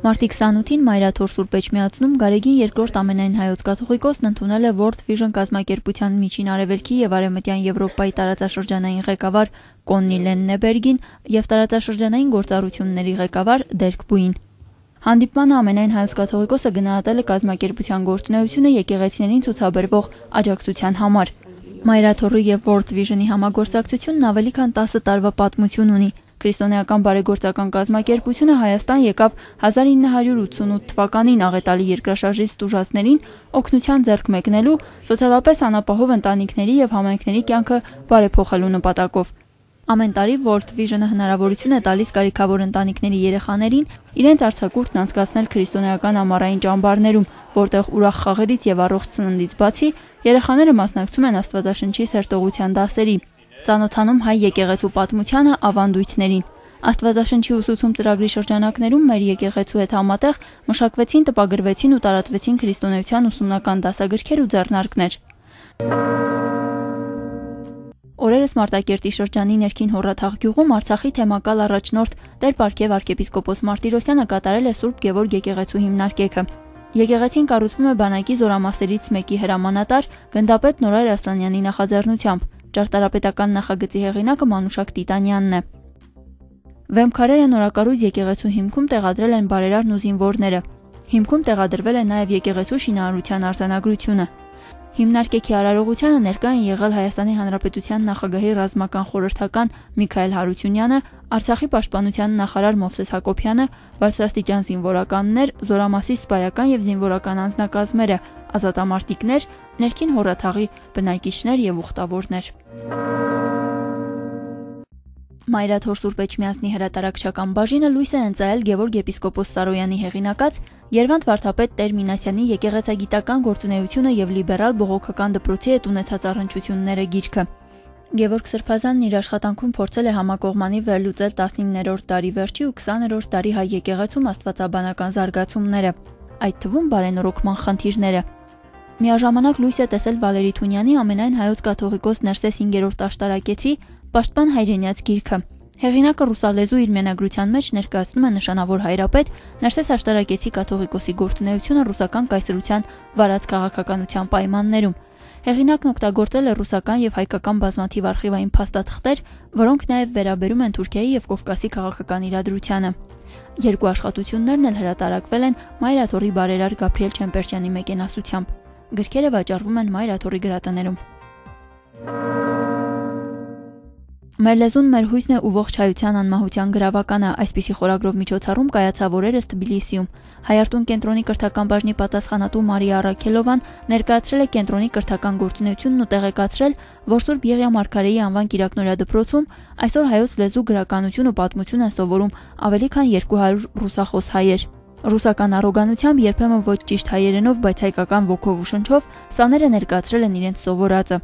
Մարտի 28-ին Մայրաթոր Սուրբ Էջմիածնում Գարեգին երկրորդ ամենայն հայոց կաթողիկոսն ընդունել է World Vision կազմակերպության միջին արևելքի եւ արևմտյան Եվրոպայի տարածաշրջանային ղեկավար Կոննի Լեննեբերգին եւ տարածաշրջանային գործառույթների ղեկավար Դերկ Բուին։ Հանդիպմանը ամենայն հայոց կաթողիկոսը գնահատել է կազմակերպության գործունեությունը եկեղեցիներին ցուցաբերվող աջակցության համար։ Մայրաթորի եւ World Vision-ի համագործակցությունն ավելի քան 10 տարվա պատմություն ունի։ Քրիստոնեական բարեգործական կազմակերպությունը Հայաստան եկավ 1988 թվականին աղետալի երկրաշարժից տուժածներին օգնության ձեռք մեկնելու, սոցիալապես անապահով ընտանիքների եւ համայնքների կյանքը բարեփոխելու նպատակով։ Ամեն տարի World Vision-ը հնարավորություն է տալիս կարիքավոր ընտանիքների երեխաներին իրենց արձակուրդն անցկացնել քրիստոնեական ամառային ճամբարներում, որտեղ ուրախ խաղերից եւ առողջ սննդից բացի երեխաները մասնակցում են Աստվածաշնչի սերտողության դասերի, ծանոթանում հայ եկեղեցու պատմությանը, ավանդույթներին։ Աստվածաշնչի ուսուցում ծրագրի շրջանակներում մեր եկեղեցու հետ համատեղ մշակվեցին, տպագրվեցին ու տարածվեցին քրիստոնեության ուսումնական դասագրքեր ու ձեռնարկներ։ Օրերս Մարտակերտի շրջանի ներքին հորաթաղ գյուղում Արցախի թեմակալ առաջնորդ Տեր Պարքև arczepiskopos Մարտիրոսյանը կատարել է Սուրբ Գևորգ եկեղեցու հիմնարկեքը։ Եկեղեցին կառուցվում է բանակի զորամասերից մեկի հրամանատար գնդապետ Նորայր Ասլանյանի նախաձեռնությամբ։ Ճարտարապետական նախագծի հեղինակը Մանուշակ Տիտանյանն է։ Վեմքարերը նորակառույց եկեղեցու հիմքում տեղադրել են բարերարն ու զինվորները։ Հիմքում տեղադրվել է նաև եկեղեցու շինարարության արձանագրությունը։ Հիմնարկեքի արարողությանը ներկա են եղել Հայաստանի Հանրապետության նախագահի ռազմական խորհրդական Միքայել Հարությունյանը, Արցախի պաշտպանության նախարար Մովսես Հակոբյանը, բարձրաստիճան զինվորականներ, զորամասի սպայական եւ զինվորական անձնակազմերը, ազատամարտիկներ, ներքին հորաթաղի բնակիչներ եւ ուխտավորներ։ Մայրաթոր Սուրբ Էջմիածնի հրատարակչական բաժինը լույս է ընծայել Գևորգ եպիսկոպոս Սարոյանի հեղինակած Երվանդ Վարդապետ Տերմինասյանի եկեղեցագիտական գործունեությունը եւ լիբերալ բողոքական դպրոցի հետ ունեցած առնչությունները գիրքը։ Գևորգ Սրբազանն իր աշխատանքում փորձել է համակողմանի վերլուծել 19-րդ դարի վերջի ու 20-րդ դարի հայ եկեղեցում աստվածաբանական զարգացումները, այդ թվում բարենորոգման խնդիրները։ Միաժամանակ լույս է տեսել Վալերի Թունյանի ամենայն հայոց կաթողիկոս Ներսես 5-րդ աշտարակեցի Պաշտպան հայրենյաց գիրքը։ Հեղինակը ռուսալեզու իր մենագրության մեջ ներկայացնում է նշանավոր հայրապետ Ներսես աշտարակեցի կաթողիկոսի գործունեությունը ռուսական կայսրության վարած քաղաքականության պայմաններում։ Հեղինակն օգտագործել է ռուսական եւ հայկական բազմաթիվ արխիվային փաստաթղթեր, որոնք նաեւ վերաբերում են Թուրքիայի եւ Կովկասի քաղաքական իրադրությանը։ Երկու աշխատություններն էլ հրատարակվել են Մայրաթորի բարերար Գաբրիել Չեմպերչյանի մեկենասությամբ։ Գրքերը վաճառվում են Մայրաթորի գրատներում։ Մեր լեզուն մեր հույսն է ու ողջայության անմահության գրավականը, այսպիսի խորագրով միջոցառում կայացավ օրերս Թբիլիսիում։ Հայարտուն կենտրոնի կրթական բաժնի պատասխանատու Մարիա Արաքելովան ներկայացրել է կենտրոնի կրթական գործունեությունն ու տեղեկացրել, որ Սուրբ Եղիա Մարգարեի անվան Կիրակնորիա դպրոցում այսօր հայոց լեզու գրականություն ու պատմություն են սովորում ավելի քան 200 ռուսախոս հայեր։ Ռուսական առոգանությամբ երբեմն ոչ ճիշտ հայերենով, բայց հայկական ոգով ու շնչով սաները ներկայացրել են իրենց սովորածը։